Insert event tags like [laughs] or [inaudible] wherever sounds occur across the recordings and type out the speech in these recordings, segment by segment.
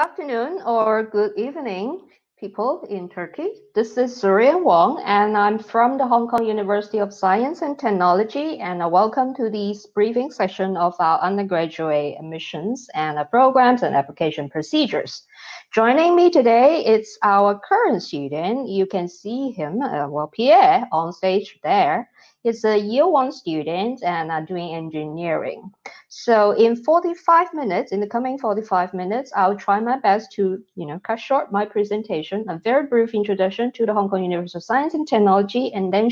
afternoon or good evening, people in Turkey. This is Surya Wong, and I'm from the Hong Kong University of Science and Technology, and welcome to this briefing session of our undergraduate admissions and programs and application procedures. Joining me today is our current student. You can see him, uh, well, Pierre, on stage there. He's a year one student and uh, doing engineering. So in 45 minutes, in the coming 45 minutes, I'll try my best to, you know, cut short my presentation, a very brief introduction to the Hong Kong University of Science and Technology, and then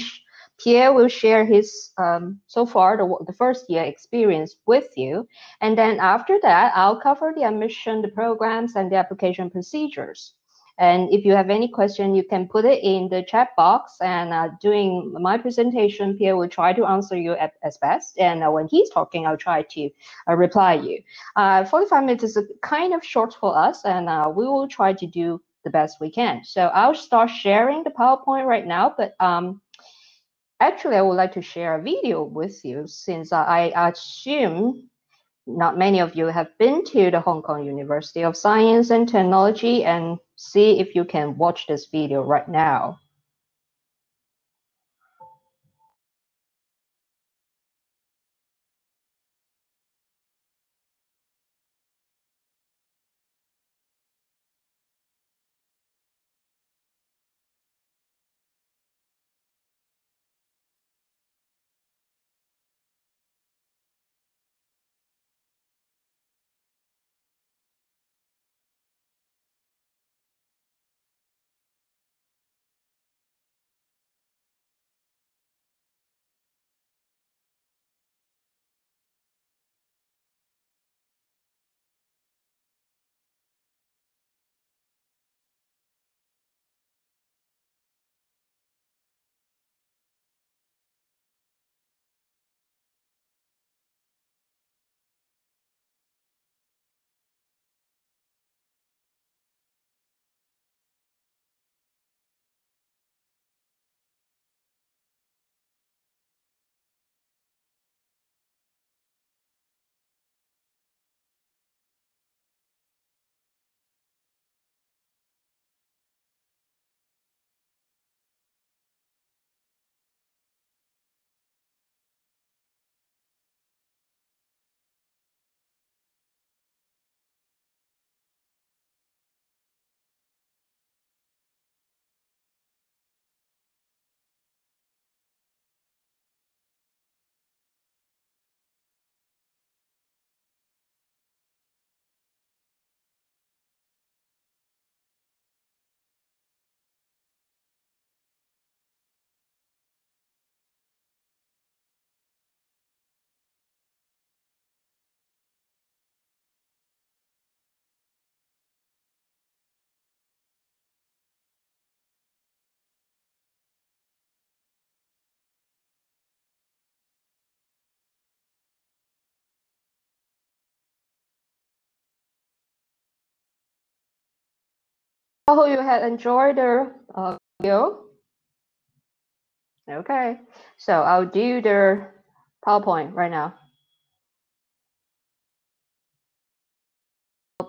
Pierre will share his um, so far the, the first year experience with you. And then after that, I'll cover the admission, the programs, and the application procedures. And if you have any question, you can put it in the chat box. And uh, during my presentation, Pierre will try to answer you at, as best. And uh, when he's talking, I'll try to uh, reply you. Uh, 45 minutes is kind of short for us, and uh, we will try to do the best we can. So I'll start sharing the PowerPoint right now, but um, actually, I would like to share a video with you since I, I assume not many of you have been to the Hong Kong University of Science and Technology and see if you can watch this video right now. I hope you had enjoyed the uh, video. Okay, so I'll do the PowerPoint right now.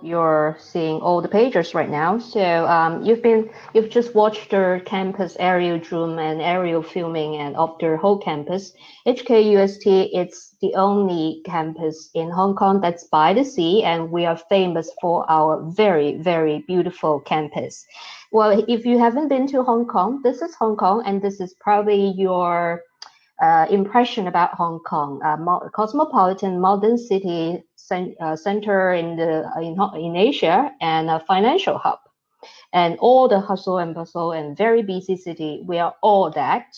You're seeing all the pages right now. So um, you've been you've just watched the campus aerial zoom and aerial filming and of the whole campus. HKUST it's the only campus in Hong Kong that's by the sea, and we are famous for our very very beautiful campus. Well, if you haven't been to Hong Kong, this is Hong Kong, and this is probably your uh, impression about Hong Kong, uh, cosmopolitan modern city uh, center in the in, in Asia and a financial hub, and all the hustle and bustle and very busy city. We are all that,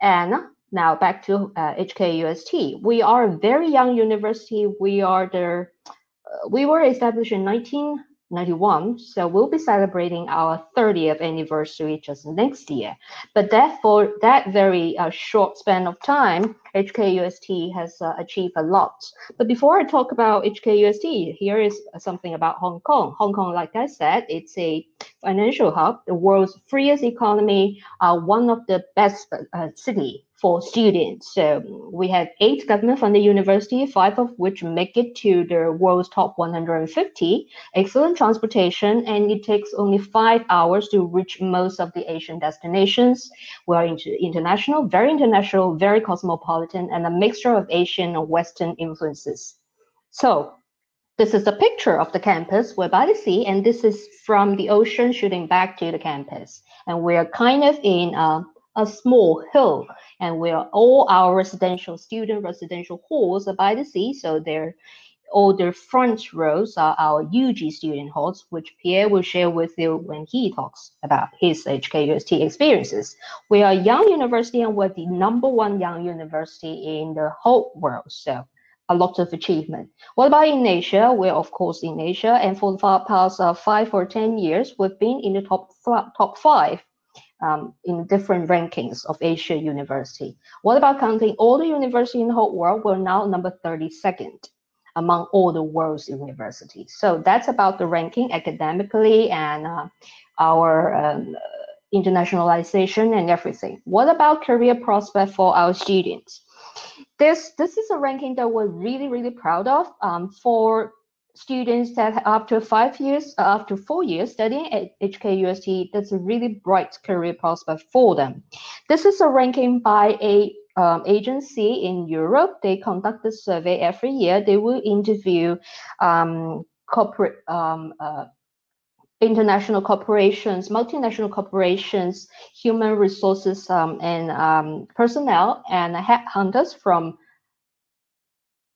and now back to uh, HKUST. We are a very young university. We are the uh, we were established in 19 91. So we'll be celebrating our 30th anniversary just next year. But that for that very uh, short span of time, HKUST has uh, achieved a lot. But before I talk about HKUST, here is something about Hong Kong. Hong Kong, like I said, it's a financial hub, the world's freest economy, uh, one of the best uh, city for students. So we have eight government-funded universities, five of which make it to the world's top 150. Excellent transportation, and it takes only five hours to reach most of the Asian destinations. We are inter international, very international, very cosmopolitan, and a mixture of Asian and Western influences. So this is a picture of the campus. We're by the sea, and this is from the ocean shooting back to the campus. And we're kind of in a, a small hill and where all our residential student residential halls are by the sea. So they're all the front rows are our UG student halls, which Pierre will share with you when he talks about his HKUST experiences. We are young university and we're the number one young university in the whole world. So a lot of achievement. What about in Asia? We're of course in Asia, and for the past uh, five or ten years, we've been in the top top five um, in different rankings of Asia University. What about counting all the universities in the whole world? We're now number 32nd among all the world's universities. So that's about the ranking academically and uh, our um, internationalization and everything. What about career prospect for our students? This, this is a ranking that we're really, really proud of um, for students that after five years, uh, after four years studying at HKUST, that's a really bright career prospect for them. This is a ranking by a um, agency in Europe. They conduct the survey every year. They will interview um, corporate um, uh, international corporations, multinational corporations, human resources, um, and um, personnel, and headhunters from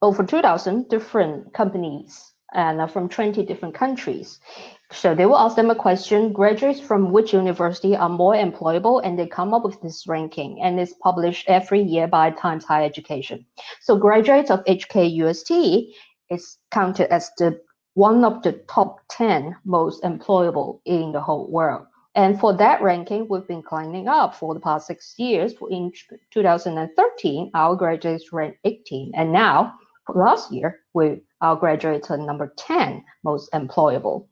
over 2,000 different companies and uh, from 20 different countries. So they will ask them a question, graduates from which university are more employable, and they come up with this ranking, and it's published every year by Times Higher Education. So graduates of HKUST is counted as the one of the top 10 most employable in the whole world. And for that ranking, we've been climbing up for the past six years. In 2013, our graduates ranked 18, and now last year we our graduates are number 10 most employable.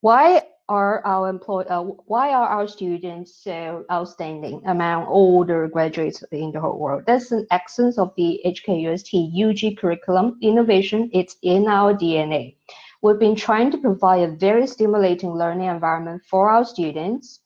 Why are our employ uh, why are our students so outstanding among all the graduates in the whole world? That's an essence of the HKUST UG curriculum innovation. It's in our DNA. We've been trying to provide a very stimulating learning environment for our students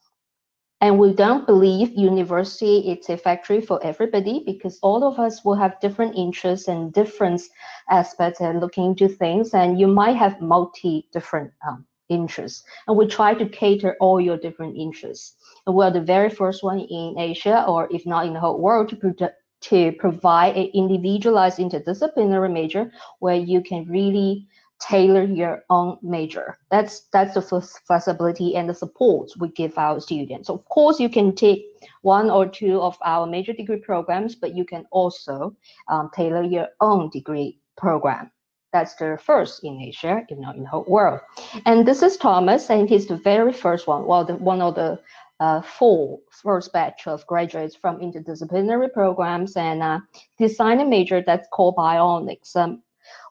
and we don't believe university is a factory for everybody because all of us will have different interests and different aspects and looking into things. And you might have multi different um, interests. And we try to cater all your different interests. And we're the very first one in Asia, or if not in the whole world, to, pro to provide an individualized interdisciplinary major where you can really tailor your own major. That's that's the flexibility and the support we give our students. Of course, you can take one or two of our major degree programs, but you can also um, tailor your own degree program. That's the first in Asia, if not in the whole world. And this is Thomas, and he's the very first one. Well, the one of the uh, full first batch of graduates from interdisciplinary programs and uh, design a major that's called bionics. Um,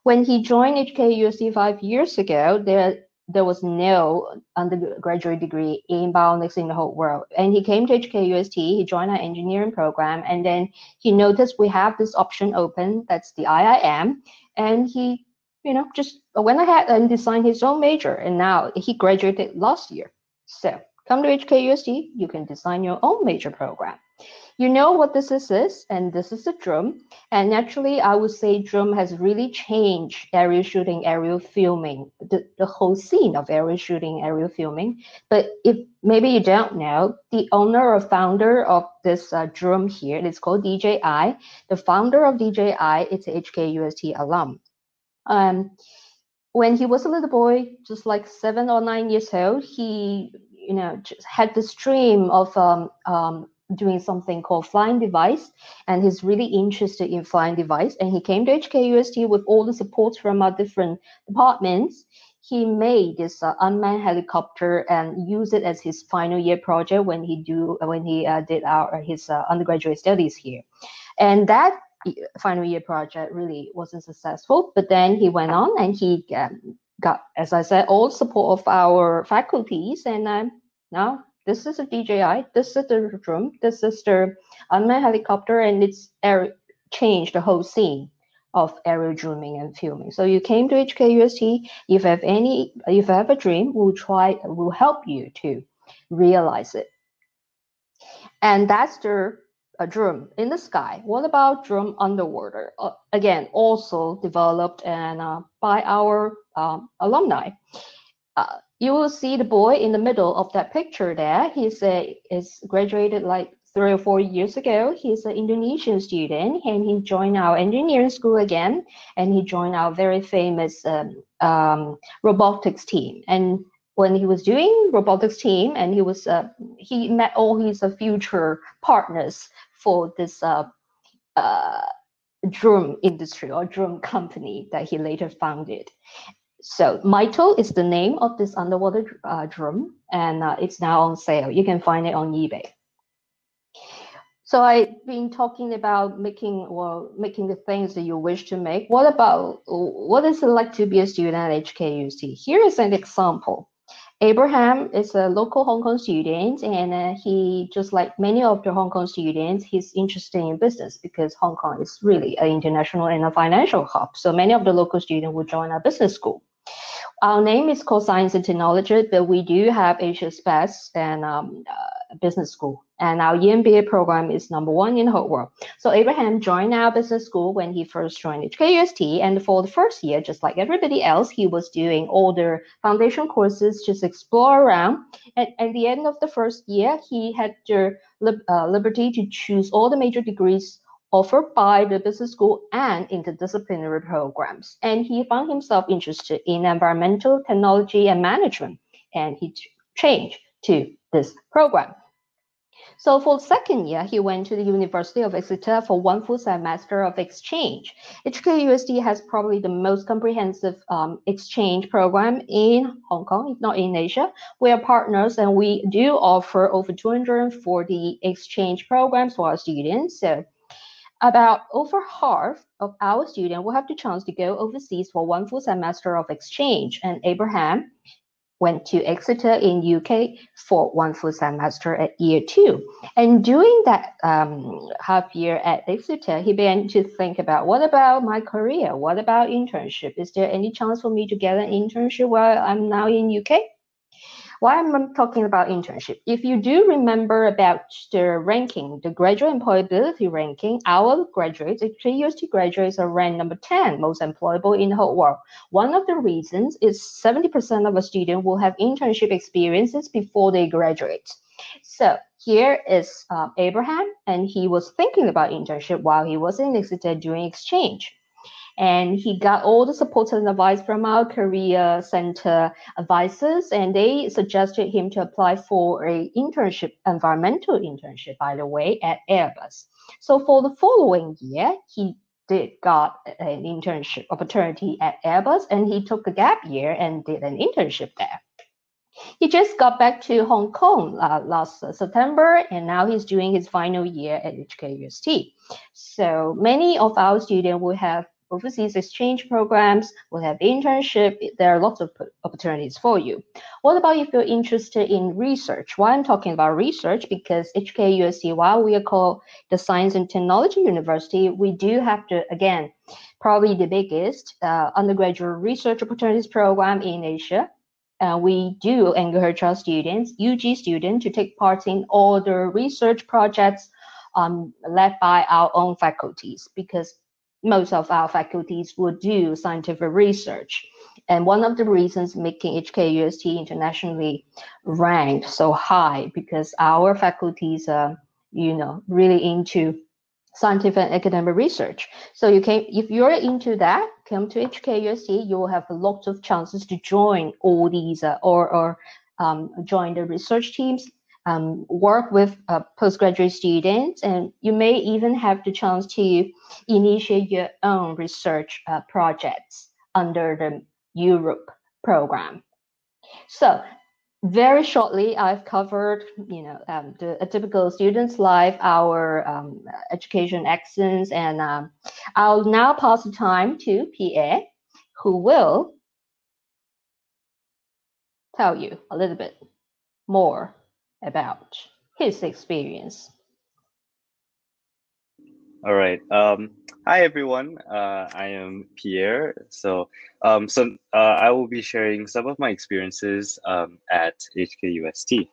when he joined HKUST five years ago, there there was no undergraduate degree in bionics in the whole world. And he came to HKUST, he joined our engineering program, and then he noticed we have this option open, that's the IIM, and he, you know, just went ahead and designed his own major, and now he graduated last year. So come to HKUST, you can design your own major program. You know what this is, is and this is a drone. And naturally, I would say drone has really changed aerial shooting, aerial filming, the, the whole scene of aerial shooting, aerial filming. But if maybe you don't know, the owner or founder of this uh, drone here, it's called DJI. The founder of DJI is a HKUST alum. Um, when he was a little boy, just like seven or nine years old, he you know had this dream of um, um, doing something called flying device and he's really interested in flying device. And he came to HKUST with all the support from our different departments. He made this uh, unmanned helicopter and used it as his final year project when he do when he uh, did our his uh, undergraduate studies here. And that final year project really wasn't successful but then he went on and he um, got as i said all support of our faculties. And um, now This is a DJI. This is the drone. This is the unmanned helicopter, and it's air changed the whole scene of aerial dreaming and filming. So you came to HKUST. If you have any, if you have a dream, we'll try, we'll help you to realize it. And that's the a drone in the sky. What about drone underwater? Uh, again, also developed and uh, by our um, alumni. Uh, you will see the boy in the middle of that picture there. He's a is graduated like three or four years ago. He's an Indonesian student and he joined our engineering school again and he joined our very famous um, um, robotics team. And when he was doing robotics team and he was uh, he met all his uh, future partners for this uh, uh, drone industry or drone company that he later founded. So Mito is the name of this underwater uh, drone, and uh, it's now on sale. You can find it on eBay. So I've been talking about making well making the things that you wish to make. What about what is it like to be a student at HKUST? Here is an example. Abraham is a local Hong Kong student, and uh, he, just like many of the Hong Kong students, he's interested in business because Hong Kong is really an international and a financial hub. So many of the local students will join our business school. Our name is called Science and Technology, but we do have Asia's best and um, uh, business school. And our EMBA program is number one in the whole world. So Abraham joined our business school when he first joined HKUST. And for the first year, just like everybody else, he was doing all the foundation courses, just explore around. And at the end of the first year, he had the uh, liberty to choose all the major degrees offered by the business school and interdisciplinary programs. And he found himself interested in environmental technology and management, and he changed to this program. So for the second year, he went to the University of Exeter for one full semester of exchange. HKUST has probably the most comprehensive um, exchange program in Hong Kong, if not in Asia. We are partners and we do offer over 240 exchange programs for our students. So about over half of our students will have the chance to go overseas for one full semester of exchange. And Abraham went to Exeter in UK for one full semester at year two. And during that um, half year at Exeter, he began to think about what about my career? What about internship? Is there any chance for me to get an internship while I'm now in UK? Why I'm talking about internship? If you do remember about the ranking, the graduate employability ranking, our graduates, actually university graduates are ranked number 10 most employable in the whole world. One of the reasons is 70% of a student will have internship experiences before they graduate. So here is uh, Abraham, and he was thinking about internship while he was in Exeter doing exchange and he got all the support and advice from our career center advisors and they suggested him to apply for a internship environmental internship by the way at airbus so for the following year he did got an internship opportunity at airbus and he took a gap year and did an internship there he just got back to Hong Kong uh, last September, and now he's doing his final year at HKUST. So many of our students will have overseas exchange programs, we have internship. There are lots of opportunities for you. What about if you're interested in research? Why I'm talking about research because HKUST, while we are called the Science and Technology University, we do have to, again, probably the biggest uh, undergraduate research opportunities program in Asia. Uh, we do encourage our students, UG students, to take part in all the research projects um, led by our own faculties because most of our faculties would do scientific research. And one of the reasons making HKUST internationally ranked so high because our faculties are, you know, really into scientific and academic research. So you can, if you're into that, come to HKUST, you will have lots of chances to join all these uh, or, or um, join the research teams um, work with uh, postgraduate students, and you may even have the chance to initiate your own research uh, projects under the UROP program. So very shortly, I've covered, you know, um, the a typical student's life, our um, education excellence, and um, I'll now pass the time to Pierre, who will tell you a little bit more about his experience. All right. Um, hi, everyone. Uh, I am Pierre. So, um, so uh, I will be sharing some of my experiences um, at HKUST.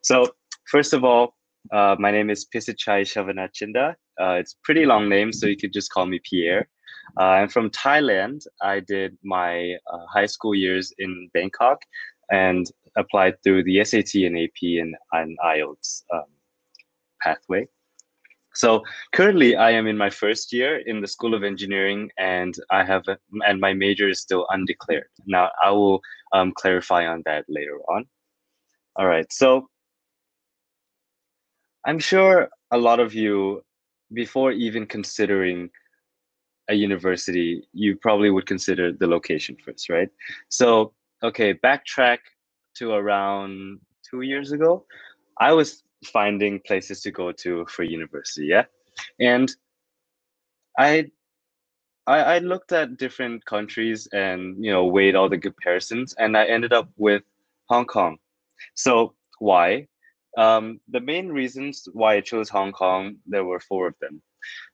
So, first of all, uh, my name is Pisichai Shavanachinda. Uh, it's a pretty long name, so you could just call me Pierre. Uh, I'm from Thailand. I did my uh, high school years in Bangkok and applied through the SAT and AP and, and IELTS um, pathway. So currently, I am in my first year in the School of Engineering, and I have a, and my major is still undeclared. Now I will um, clarify on that later on. All right, so I'm sure a lot of you, before even considering a university, you probably would consider the location first, right? So, okay, backtrack to around two years ago, I was finding places to go to for university, yeah, and I, I, I looked at different countries and you know weighed all the comparisons, and I ended up with Hong Kong. So why? Um, the main reasons why I chose Hong Kong, there were four of them.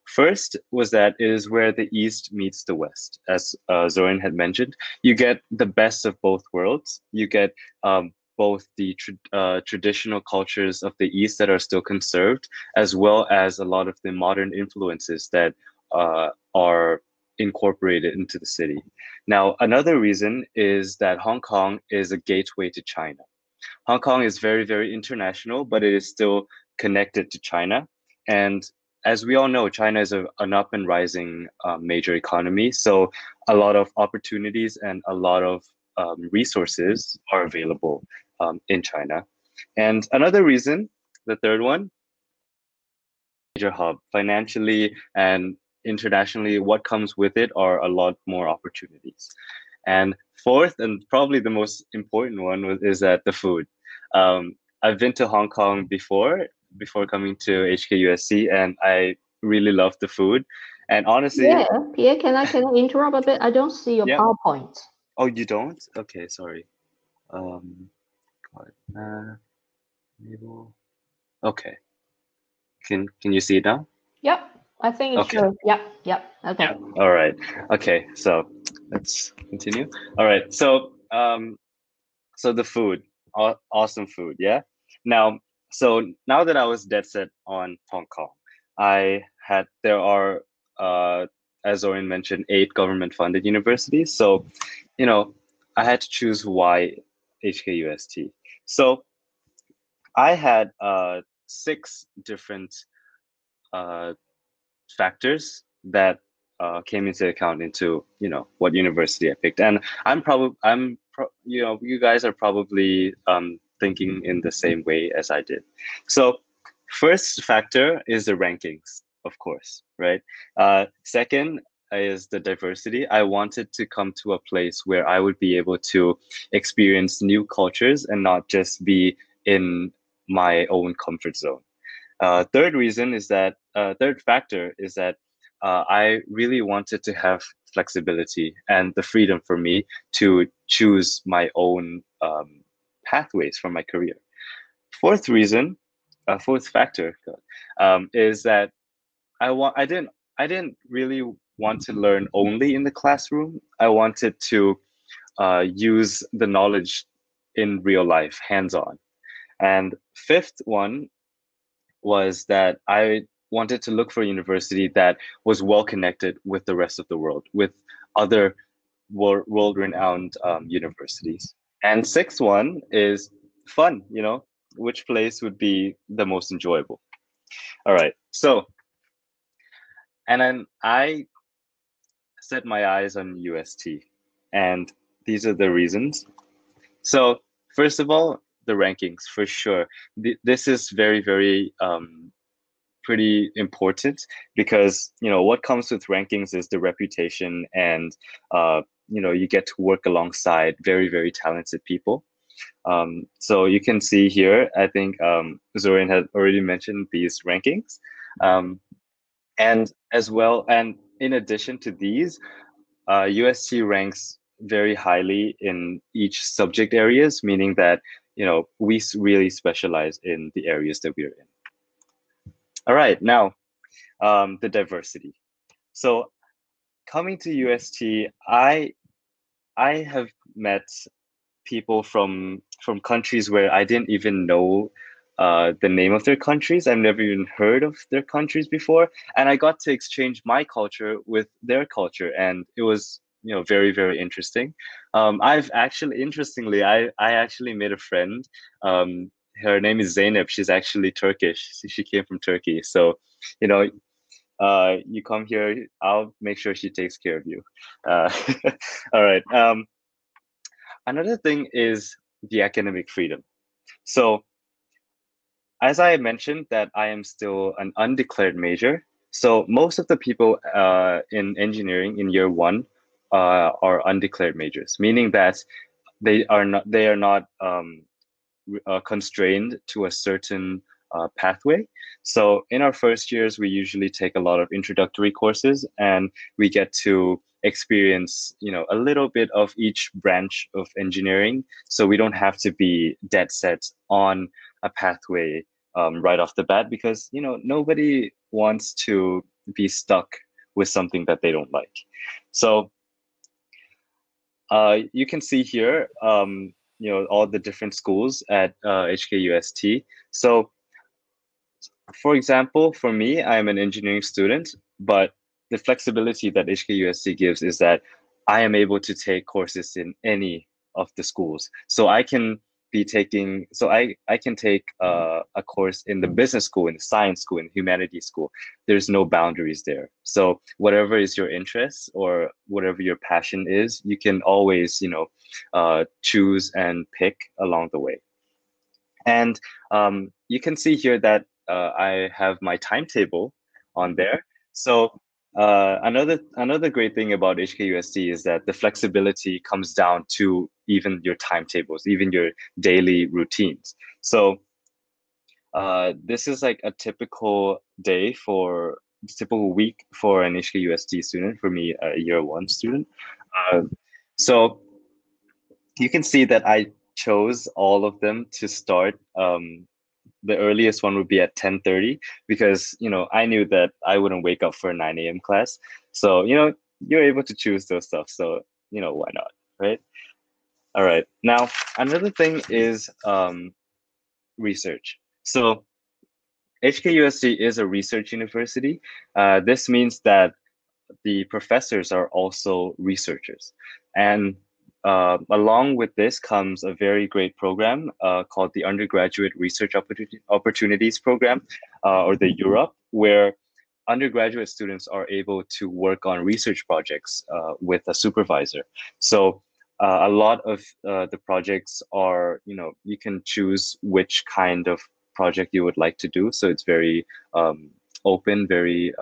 First was that it is where the East meets the West, as uh, Zoran had mentioned. You get the best of both worlds. You get um, both the tra- uh, traditional cultures of the East that are still conserved, as well as a lot of the modern influences that uh, are incorporated into the city. Now, another reason is that Hong Kong is a gateway to China. Hong Kong is very, very international, but it is still connected to China. And as we all know, China is a, an up and rising um, major economy. So a lot of opportunities and a lot of um, resources are available um, in China. And another reason, the third one, major hub financially and internationally, what comes with it are a lot more opportunities. And fourth, and probably the most important one, is that the food. Um, I've been to Hong Kong before, before coming to HKUST, and I really love the food. And honestly, yeah, Pierre, can I can I interrupt a bit? I don't see your yeah. PowerPoint. Oh, you don't? Okay, sorry. Um, uh, enable. Okay. Can can you see it now? Yep. I think it's okay. Yep. Yep. Okay. All right. Okay. So let's continue. All right. So um, so the food, awesome food. Yeah. Now, so now that I was dead set on Hong Kong, I had there are uh, as Orin mentioned, eight government funded universities. So, you know, I had to choose why HKUST. So I had uh, six different uh, factors that uh, came into account into you know what university I picked, and I'm probably I'm pro- you know you guys are probably um, thinking in the same way as I did. So first factor is the rankings, of course, right? Uh, second is the diversity. I wanted to come to a place where I would be able to experience new cultures and not just be in my own comfort zone. Uh, third reason is that uh, third factor is that uh, I really wanted to have flexibility and the freedom for me to choose my own um, pathways for my career. Fourth reason, uh, fourth factor, um, is that I want I didn't I didn't really want to learn only in the classroom. I wanted to uh, use the knowledge in real life, hands on. And fifth one was that I wanted to look for a university that was well connected with the rest of the world, with other world renowned um, universities. And sixth one is fun, you know, which place would be the most enjoyable. All right. So, and then I set my eyes on UST. And these are the reasons. So, first of all, the rankings for sure. this is very, very um, pretty important because you know what comes with rankings is the reputation and uh, you know you get to work alongside very, very talented people. Um, so you can see here, I think um, Zoran had already mentioned these rankings. Um, and as well, and in addition to these, uh, UST ranks very highly in each subject areas, meaning that you know we really specialize in the areas that we're in. All right, now um, the diversity. So coming to UST, I I have met people from from countries where I didn't even know uh, the name of their countries. I've never even heard of their countries before, and I got to exchange my culture with their culture, and it was you know very very interesting. Um, I've actually interestingly, I I actually made a friend. Um, her name is Zeynep. She's actually Turkish. She came from Turkey, so you know. Uh, you come here, I'll make sure she takes care of you. Uh, [laughs] all right. Um, another thing is the academic freedom. So as I mentioned that I am still an undeclared major. So most of the people uh, in engineering in year one uh, are undeclared majors, meaning that they are not they are not um, uh, constrained to a certain uh, pathway. So in our first years, we usually take a lot of introductory courses, and we get to experience you know a little bit of each branch of engineering. So we don't have to be dead set on a pathway um, right off the bat because you know nobody wants to be stuck with something that they don't like. So uh, you can see here, um, you know, all the different schools at uh, HKUST. So, for example, for me, I'm an engineering student, but the flexibility that HKUST gives is that I am able to take courses in any of the schools. So I can be taking so i i can take uh, a course in the business school in the science school in the humanities school. There's no boundaries there. So whatever is your interest or whatever your passion is you can always you know uh, choose and pick along the way. And um, you can see here that uh, i have my timetable on there so uh, another another great thing about HKUST is that the flexibility comes down to even your timetables, even your daily routines. So uh, this is like a typical day for typical week for an HKUST student. For me, a year one student. Uh, so you can see that I chose all of them to start um, the earliest one would be at 10:30 because you know I knew that I wouldn't wake up for a 9 a.m. class. So you know you're able to choose those stuff. So you know why not, right? All right. Now another thing is um, research. So HKUST is a research university. Uh, this means that the professors are also researchers, and uh, along with this comes a very great program uh, called the Undergraduate Research Opportunities Program, uh, or the UROP, where undergraduate students are able to work on research projects uh, with a supervisor. So uh, a lot of uh, the projects are, you know, you can choose which kind of project you would like to do. So it's very um, open, very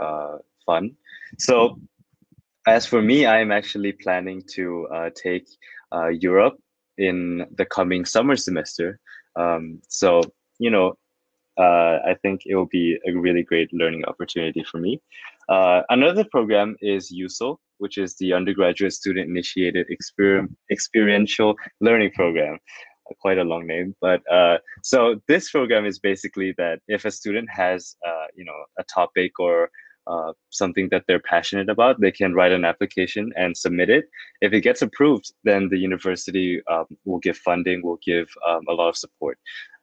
fun. So as for me, I'm actually planning to uh, take uh, UROP in the coming summer semester. Um, so, you know, uh, I think it will be a really great learning opportunity for me. Uh, another program is USO, which is the undergraduate student initiated exper experiential learning program. Quite a long name, but uh, so this program is basically that if a student has, uh, you know, a topic or uh, something that they're passionate about, they can write an application and submit it. If it gets approved, then the university um, will give funding, will give um, a lot of support.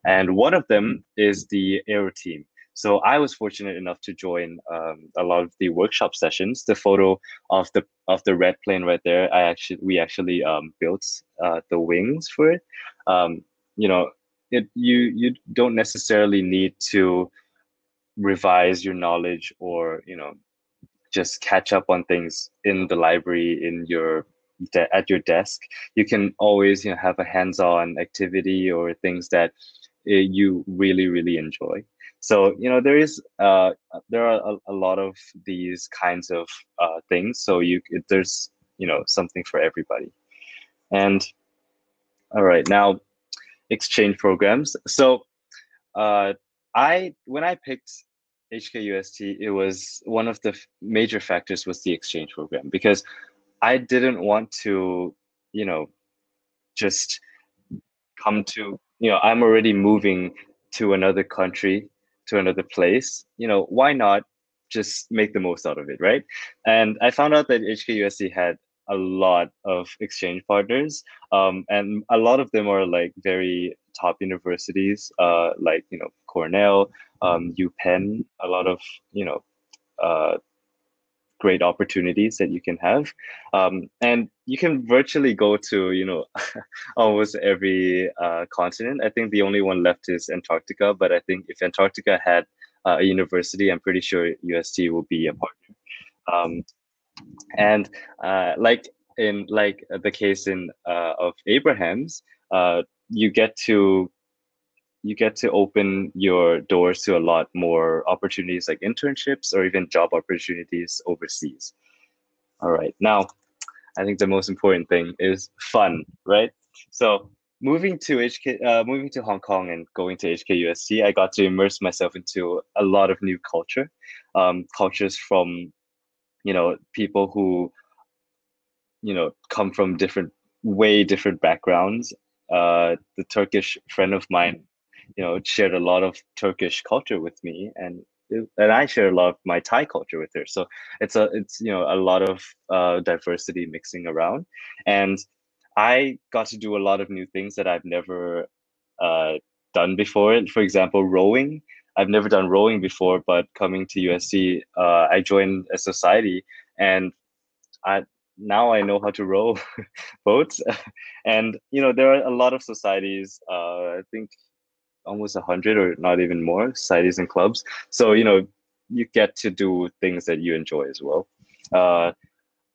And one of them is the Aero team. So I was fortunate enough to join um, a lot of the workshop sessions. The photo of the of the red plane right there, I actually we actually um, built uh, the wings for it. Um, you know, it you you don't necessarily need to revise your knowledge or you know just catch up on things in the library in your at your desk. You can always you know have a hands-on activity or things that uh, you really really enjoy. So you know there is uh, there are a, a, lot of these kinds of uh, things. So you there's you know something for everybody. And all right now exchange programs. So uh, I when I picked HKUST, it was one of the major factors was the exchange program because I didn't want to, you know, just come to, you know, I'm already moving to another country, to another place, you know, why not just make the most out of it, right? And I found out that HKUST had a lot of exchange partners, um, and a lot of them are like very top universities, uh, like you know Cornell, um, UPenn, a lot of you know uh, great opportunities that you can have, um, and you can virtually go to you know [laughs] almost every uh, continent. I think the only one left is Antarctica, but I think if Antarctica had uh, a university, I'm pretty sure UST will be a partner. Um, and uh, like in like the case in uh, of Abraham's, uh, you get to you get to open your doors to a lot more opportunities like internships or even job opportunities overseas. All right, now I think the most important thing is fun, right? So moving to HK, uh, moving to Hong Kong and going to HKUST, I got to immerse myself into a lot of new culture, um, cultures from you know people who you know come from different way different backgrounds uh the turkish friend of mine you know shared a lot of turkish culture with me and and i share a lot of my thai culture with her. So it's a it's you know a lot of uh diversity mixing around. And i got to do a lot of new things that i've never uh done before. For example rowing. I've never done rowing before, but coming to UST, uh, I joined a society, and I now I know how to row [laughs] boats. and you know, there are a lot of societies. Uh, I think almost a hundred or not even more societies and clubs. So you know, you get to do things that you enjoy as well. Uh,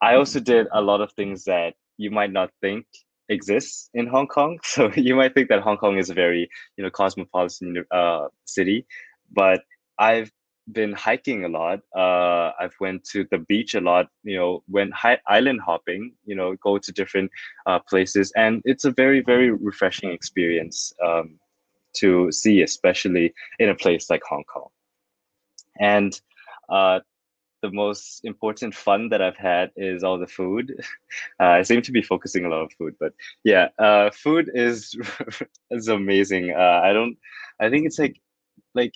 I also did a lot of things that you might not think exists in Hong Kong. [laughs] So you might think that Hong Kong is a very you know cosmopolitan uh, city, but I've been hiking a lot. Uh, I've went to the beach a lot. You know, went hi- island hopping. You know, go to different uh, places, and it's a very very refreshing experience um, to see, especially in a place like Hong Kong. And uh, the most important fun that I've had is all the food. [laughs] Uh, I seem to be focusing a lot on food, but yeah, uh, food is [laughs] is amazing. Uh, I don't. I think it's like like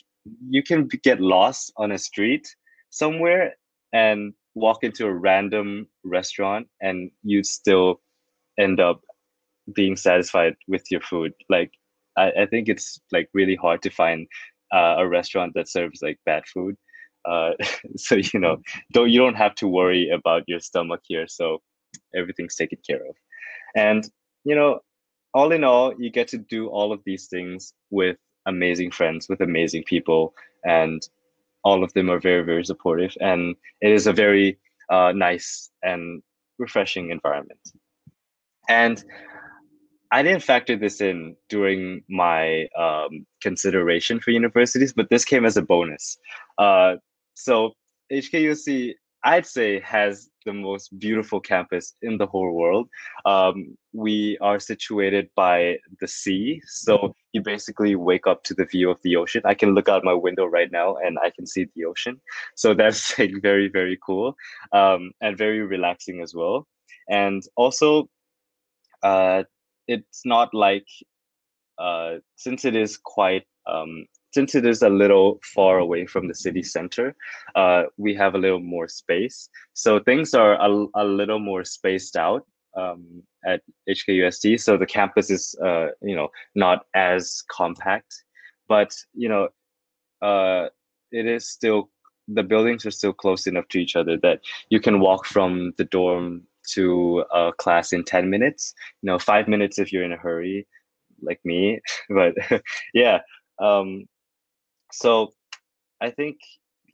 you can get lost on a street somewhere and walk into a random restaurant and you still end up being satisfied with your food. Like i, I think it's like really hard to find uh, a restaurant that serves like bad food. Uh, [laughs] so you know don't you don't have to worry about your stomach here so everything's taken care of. And you know all in all you get to do all of these things with amazing friends with amazing people and all of them are very very supportive and it is a very uh, nice and refreshing environment. And i didn't factor this in during my um, consideration for universities but this came as a bonus. Uh, so hkust i'd say has the most beautiful campus in the whole world. Um, we are situated by the sea, so you basically wake up to the view of the ocean. I can look out my window right now and I can see the ocean. So that's [laughs] like very very cool um, and very relaxing as well. And also, uh, it's not like uh, since it is quite um, since it is a little far away from the city center, uh, we have a little more space. So things are a, a little more spaced out um, at HKUST. So the campus is, uh, you know, not as compact, but you know, uh, it is still the buildings are still close enough to each other that you can walk from the dorm to a class in 10 minutes you know five minutes if you're in a hurry like me [laughs] but [laughs] yeah um, so i think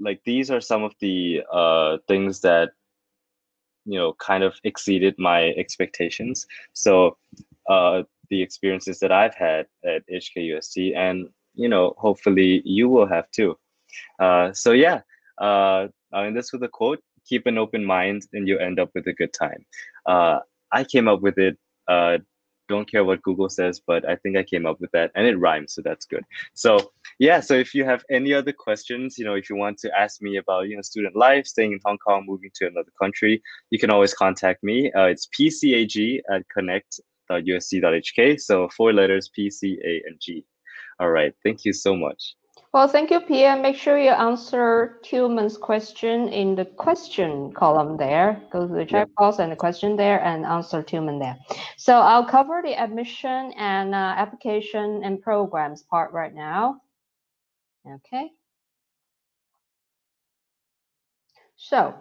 like these are some of the uh, things that you know kind of exceeded my expectations. So uh, the experiences that i've had at hkust and you know hopefully you will have too. Uh, so yeah uh, i mean this with a quote keep an open mind and you end up with a good time. Uh, i came up with it uh, don't care what Google says, but I think I came up with that and it rhymes, so that's good. So yeah, so if you have any other questions, you know, if you want to ask me about you know student life, staying in Hong Kong, moving to another country, you can always contact me. Uh, it's pcag at connect.ust.hk. So four letters P C A and G. All right, thank you so much. Well, thank you, Pierre. Make sure you answer Tillman's question in the question column there. Go to the chat box and the question there and answer Tillman there. So I'll cover the admission and uh, application and programs part right now. Okay. So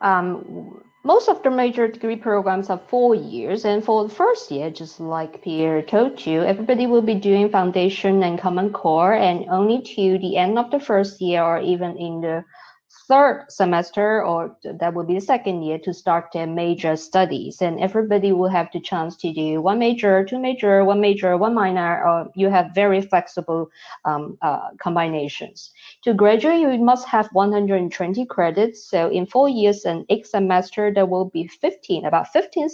um, most of the major degree programs are four years, and for the first year, just like Pierre told you, everybody will be doing foundation and common core, and only to the end of the first year or even in the third semester or that will be the second year to start their major studies. And everybody will have the chance to do one major two major one major one minor or you have very flexible um, uh, combinations. To graduate you must have 120 credits. So in four years and eight semester there will be 15 about 15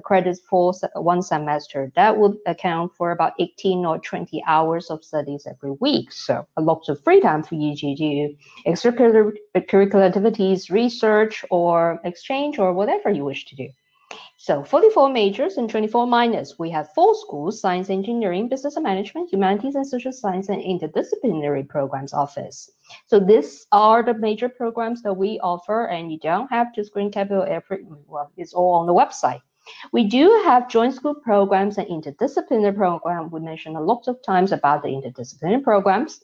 credits for one semester. That would account for about 18 or 20 hours of studies every week. So a lot of free time for you to do extracurricular activities, research, or exchange, or whatever you wish to do. So 44 majors and 24 minors. We have four schools, science, engineering, business and management, humanities and social science, and interdisciplinary programs office. So these are the major programs that we offer, and you don't have to screen cap every, well, it's all on the website. We do have joint school programs and interdisciplinary programs. We mentioned a lot of times about the interdisciplinary programs.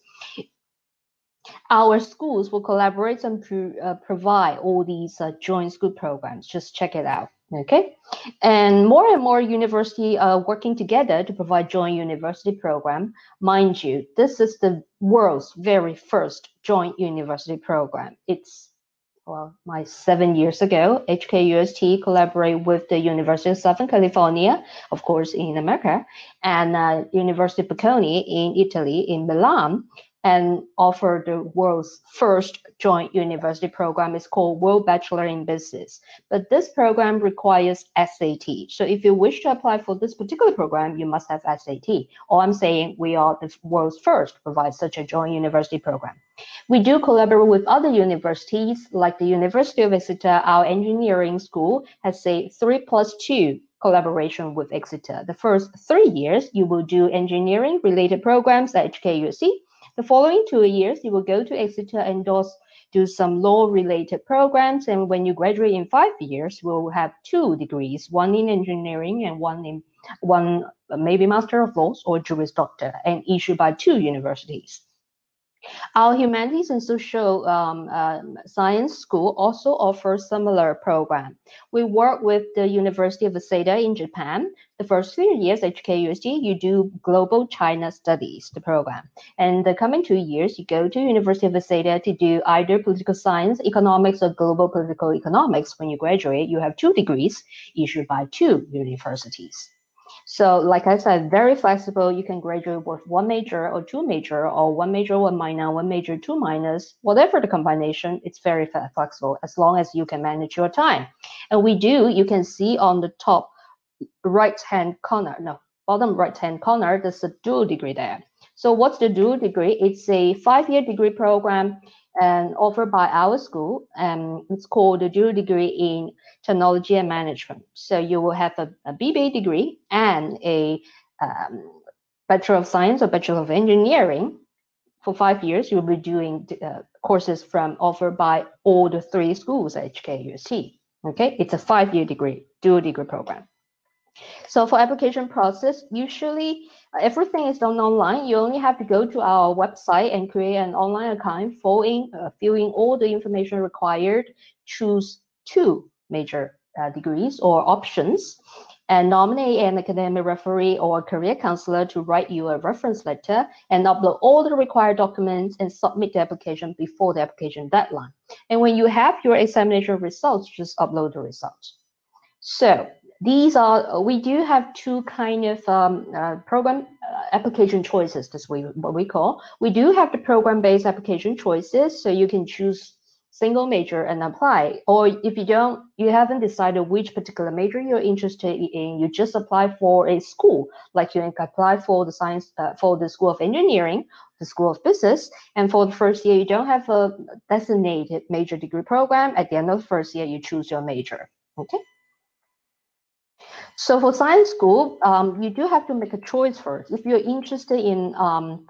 Our schools will collaborate and pro uh, provide all these uh, joint school programs. Just check it out. Okay, and more and more university are working together to provide joint university program. Mind you, this is the world's very first joint university program. It's well, my seven years ago, HKUST collaborate with the University of Southern California, of course, in America, and uh, University of Bocconi in Italy, in Milan, and offer the world's first joint university program. It's called World Bachelor in Business. But this program requires SAT. So if you wish to apply for this particular program, you must have SAT. Or I'm saying we are the world's first to provide such a joint university program. We do collaborate with other universities, like the University of Exeter. Our engineering school has a three plus two collaboration with Exeter. The first three years, you will do engineering related programs at HKUST. The following two years, you will go to Exeter and do some law-related programs. And when you graduate in five years, we'll have two degrees, one in engineering and one in one maybe Master of Laws or Juris Doctor, and issued by two universities. Our humanities and social um, uh, science school also offers similar program. We work with the University of Waseda in Japan. The first three years at HKUST, you do global China studies, the program. And the coming two years, you go to University of Waseda to do either political science, economics, or global political economics. When you graduate, you have two degrees issued by two universities. So like I said, very flexible. You can graduate with one major or two major or one major, one minor, one major, two minors, whatever the combination, it's very flexible as long as you can manage your time. And we do, you can see on the top right-hand corner, no, bottom right-hand corner, there's a dual degree there. So what's the dual degree? It's a five-year degree program and offered by our school. Um, it's called the dual degree in technology and management. So you will have a, a BBA degree and a um, Bachelor of Science or Bachelor of Engineering. For five years, you'll be doing uh, courses from offered by all the three schools at HKUST. Okay, it's a five-year degree, dual degree program. So for application process, usually everything is done online. You only have to go to our website and create an online account, fill in, uh, all the information required, choose two major uh, degrees or options, and nominate an academic referee or career counselor to write you a reference letter and upload all the required documents and submit the application before the application deadline. And when you have your examination results, just upload the results. So these are, we do have two kind of um, uh, program uh, application choices, what we, what we call. We do have the program-based application choices, so you can choose single major and apply. Or if you don't, you haven't decided which particular major you're interested in, you just apply for a school. Like you can apply for the science, uh, for the School of Engineering, the School of Business, and for the first year, you don't have a designated major degree program. At the end of the first year, you choose your major. Okay. So for science school, um, you do have to make a choice first. If you're interested in um,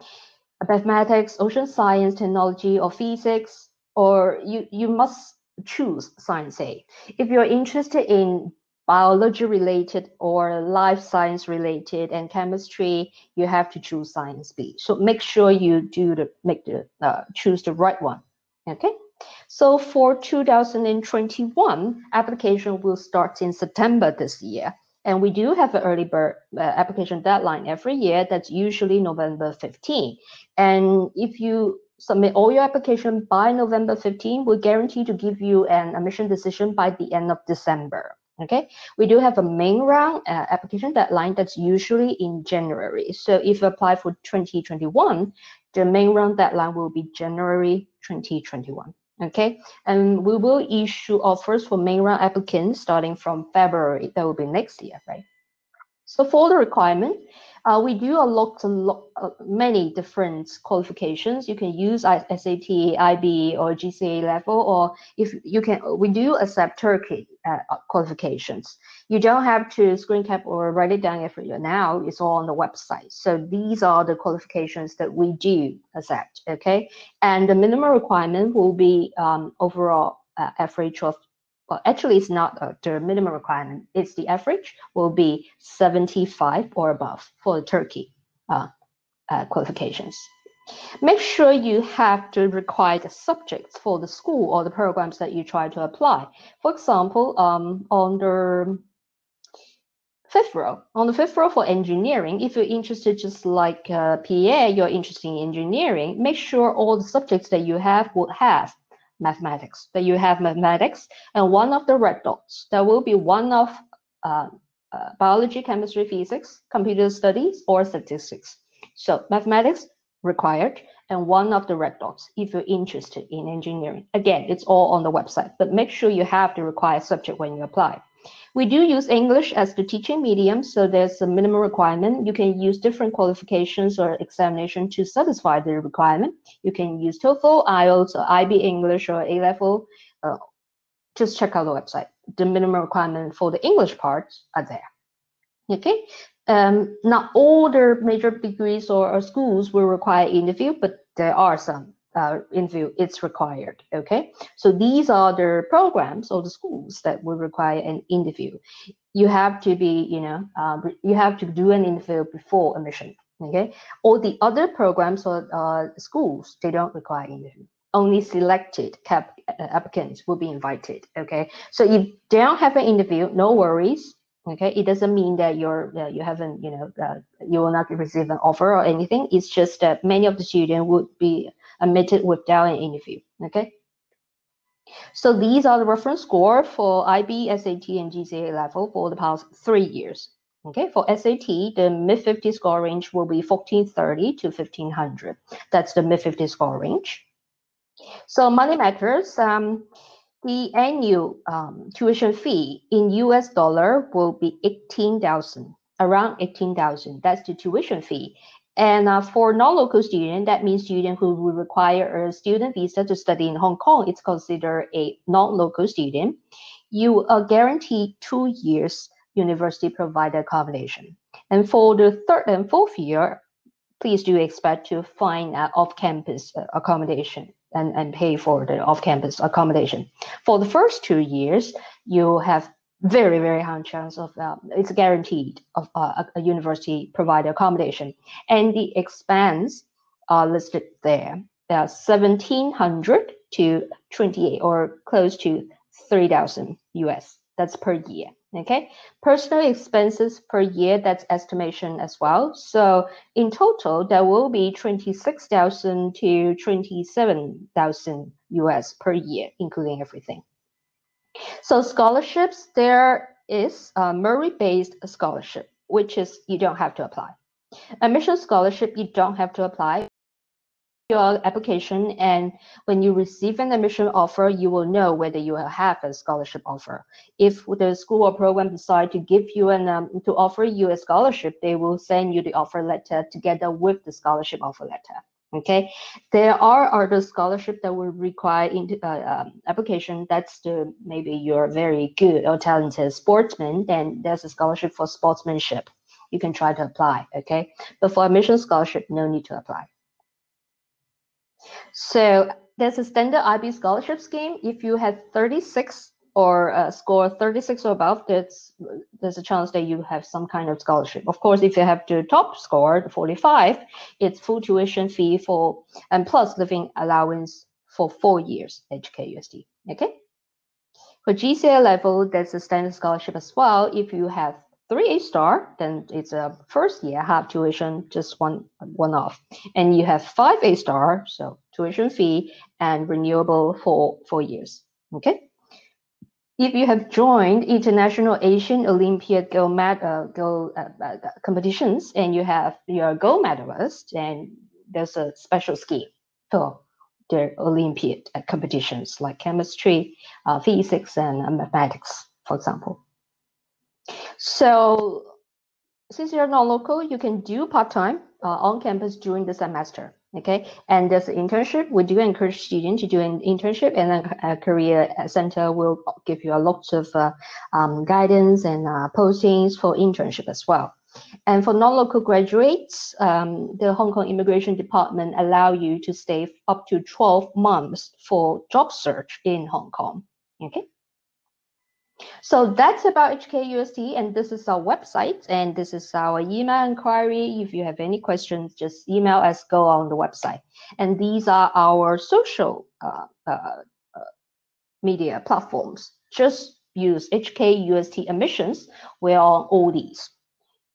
mathematics, ocean science, technology, or physics, or you, you must choose science A. If you're interested in biology related or life science related and chemistry, you have to choose science B. So make sure you do the make the uh, choose the right one. Okay. So for 2021, application will start in September this year. And we do have an early bird uh, application deadline every year. That's usually November 15. And if you submit all your application by November 15, we guarantee to give you an admission decision by the end of December. Okay, we do have a main round uh, application deadline that's usually in January. So if you apply for 2021, the main round deadline will be January 2021. Okay, and we will issue offers for main round applicants starting from February. That will be next year, right? So for the requirement, uh, we do a lot, a lot uh, many different qualifications. You can use SAT, IB, or GCA level, or if you can, we do accept Turkey uh, qualifications. You don't have to screen cap or write it down every year. Now it's all on the website. So these are the qualifications that we do accept. Okay, and the minimum requirement will be um, overall uh, average of well, actually, it's not uh, the minimum requirement. It's the average will be 75 or above for the Turkey uh, uh, qualifications. Make sure you have the required subjects for the school or the programs that you try to apply. For example, um, on the fifth row, on the fifth row for engineering, if you're interested just like uh, PA, you're interested in engineering, make sure all the subjects that you have would have mathematics. That you have mathematics and one of the red dots. There will be one of uh, uh, biology, chemistry, physics, computer studies, or statistics. So mathematics required and one of the red dots if you're interested in engineering. Again, it's all on the website, but make sure you have the required subject when you apply. We do use English as the teaching medium, so there's a minimum requirement. You can use different qualifications or examination to satisfy the requirement. You can use TOEFL, IELTS, or IB English, or A-level. Uh, just check out the website. The minimum requirement for the English parts are there. Okay, um, not all the major degrees or, or schools will require interview, but there are some uh, interview it's required. Okay, so these are the programs or the schools that will require an interview. You have to be, you know, uh, you have to do an interview before admission. Okay, all the other programs or uh, schools they don't require interview. Only selected cap uh, applicants will be invited. Okay, so if they don't have an interview, no worries okay it doesn't mean that you're uh, you haven't you know uh, you will not receive an offer or anything it's just that many of the students would be admitted without an interview. Okay. So these are the reference score for IB, SAT, and GCA level for the past three years. Okay, for SAT, the mid 50 score range will be 1430 to 1500. That's the mid 50 score range. So money matters. Um, the annual um, tuition fee in US dollar will be 18,000, around 18,000. That's the tuition fee. And uh, for non-local student, that means student who will require a student visa to study in Hong Kong. It's considered a non-local student. You are guaranteed two years university provided accommodation. And for the third and fourth year, please do expect to find uh, off-campus accommodation and, and pay for the off-campus accommodation. For the first two years, you have very very high chance of uh, it's guaranteed of uh, a, university provided accommodation. And the expense are listed there. They are 1700 to 28 or close to 3000 us that's per year okay? Personal expenses per year that's estimation as well. So in total there will be 26000 to 27000 us per year including everything so scholarships, there is a merit-based scholarship, which is you don't have to apply. Admission scholarship, you don't have to apply. your application and when you receive an admission offer, you will know whether you have a scholarship offer. If the school or program decide to give you an um, to offer you a scholarship, they will send you the offer letter together with the scholarship offer letter. Okay, there are other scholarship that will require into uh, um, application. That's the maybe you're very good or talented sportsman, then there's a scholarship for sportsmanship. You can try to apply. Okay, but for admission scholarship, no need to apply. So there's a standard IB scholarship scheme. If you have 36 or uh, score 36 or above, there's, there's a chance that you have some kind of scholarship. Of course, if you have the top score, 45, it's full tuition fee for, and plus living allowance for four years, HKUST, okay? For GCA level, there's a standard scholarship as well. If you have three A star, then it's a first year half tuition, just one one off. And you have five A star, so tuition fee and renewable for four years. Okay. If you have joined International Asian Olympiad gold, med, uh, gold uh, uh, competitions and you have your gold medalist, and there's a special scheme for the Olympiad competitions like chemistry, uh, physics, and mathematics, for example. So since you're not local, you can do part-time uh, on campus during the semester. Okay, and there's an internship. We do encourage students to do an internship, and then a career center will give you a lot of uh, um, guidance and uh, postings for internship as well. And for non-local graduates, um, the Hong Kong Immigration Department allow you to stay up to 12 months for job search in Hong Kong. Okay. So that's about HKUST, and this is our website, and this is our email inquiry. If you have any questions, just email us, go on the website. And these are our social uh, uh, uh, media platforms. Just use HKUST admissions. We're on all these.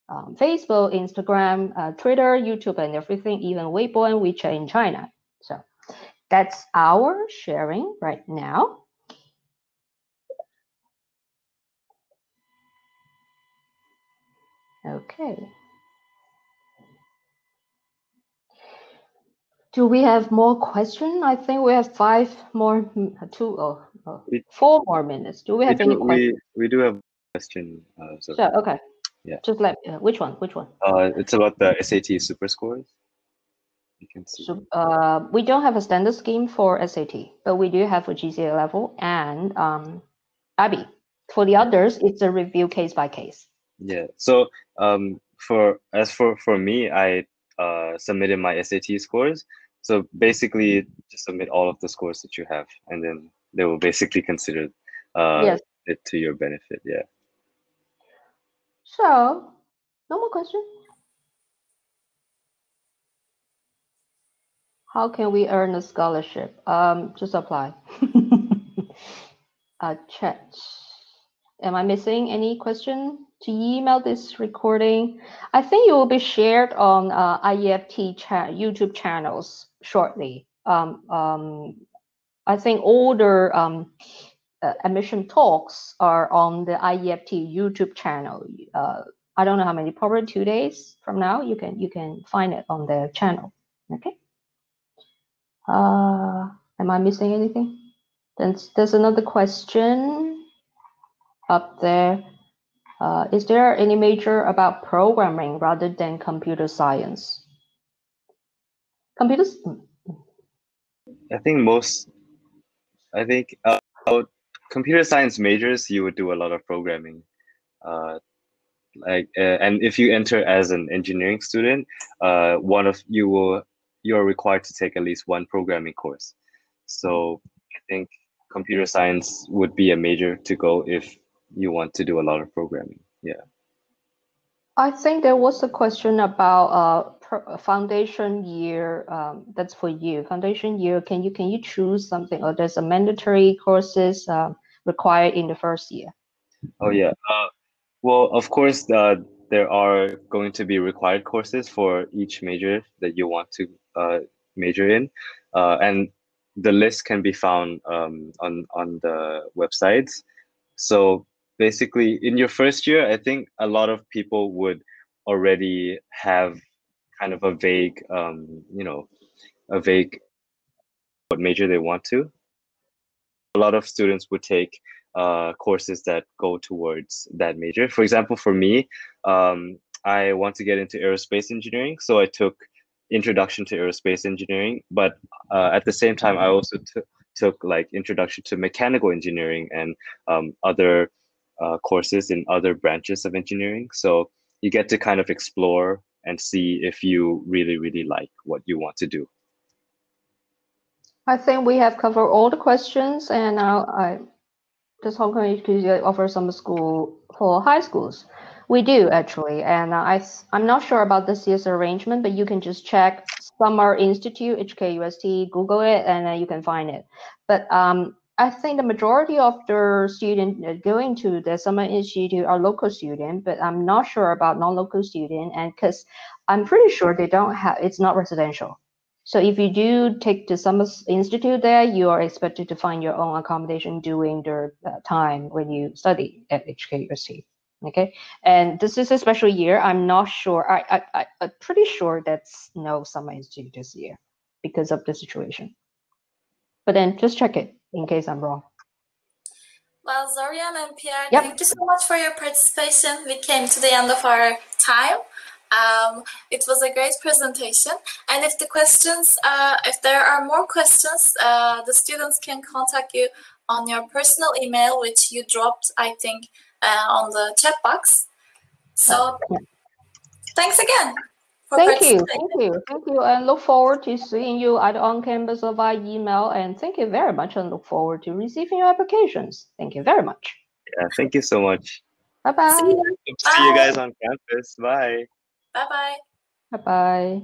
Um, Facebook, Instagram, uh, Twitter, YouTube, and everything, even Weibo and WeChat in China. So that's our sharing right now. Okay. Do we have more question? I think we have five more, two or oh, oh, four more minutes. Do we have we any questions? We, we do have a question. Uh, so, so okay. Yeah. Just let uh, which one? Which one? Uh, it's about the SAT super scores. You can see. So, uh, we don't have a standard scheme for SAT, but we do have a GCA level and um, IB. For the others, it's a review case by case. Yeah. So um, for as for for me, I uh, submitted my SAT scores. So basically, just submit all of the scores that you have, and then they will basically consider uh, yes. it to your benefit. Yeah. So, no more questions. How can we earn a scholarship? Um, just apply. [laughs] uh, chat. Am I missing any question? To email this recording. I think it will be shared on uh, IEFT YouTube channels shortly. Um, um, I think all the um, uh, admission talks are on the IEFT YouTube channel. Uh, I don't know how many, probably two days from now, you can you can find it on the channel. Okay. Uh, am I missing anything? Then there's another question up there. Uh, is there any major about programming rather than computer science? Computers? I think most, I think uh, computer science majors, you would do a lot of programming. Uh, like, uh, and if you enter as an engineering student, uh, one of you will, you're required to take at least one programming course. So I think computer science would be a major to go if you want to do a lot of programming. Yeah. I think there was a question about uh, foundation year. Um, that's for you. Foundation year. Can you can you choose something, or there's a mandatory courses uh, required in the first year? Oh yeah. Uh, well, of course, uh, there are going to be required courses for each major that you want to uh, major in, uh, and the list can be found um, on on the websites. So basically in your first year, I think a lot of people would already have kind of a vague, um, you know, a vague what major they want to. A lot of students would take uh, courses that go towards that major. For example, for me, um, I want to get into aerospace engineering, so I took introduction to aerospace engineering. But uh, at the same time, I also took took like introduction to mechanical engineering and um, other uh, courses in other branches of engineering. So you get to kind of explore and see if you really really like what you want to do. I think we have covered all the questions, and now I does Hong Kong HKUC offer summer school for high schools? We do actually, and I I'm not sure about this year's arrangement, but you can just check Summer Institute HKUST, Google it, and you can find it. But um, I think the majority of the students going to the Summer Institute are local students, but I'm not sure about non-local students, and because I'm pretty sure they don't have it's not residential. So if you do take the summer institute there, you are expected to find your own accommodation during the uh, time when you study at HKUST. Okay, and this is a special year. I'm not sure. I, I, I I'm pretty sure that's no summer institute this year because of the situation. But then just check it in case I'm wrong. Well, Zorian and Pierre, yep. thank you so much for your participation. We came to the end of our time. Um, it was a great presentation. And if the questions, uh, if there are more questions, uh, the students can contact you on your personal email, which you dropped, I think, uh, on the chat box. So thanks again. Thank you, thank you, thank you, and look forward to seeing you either on campus or via email. And thank you very much, and look forward to receiving your applications. Thank you very much. Yeah, thank you so much. Bye bye. See you, See you guys on campus. Bye. Bye bye. Bye bye.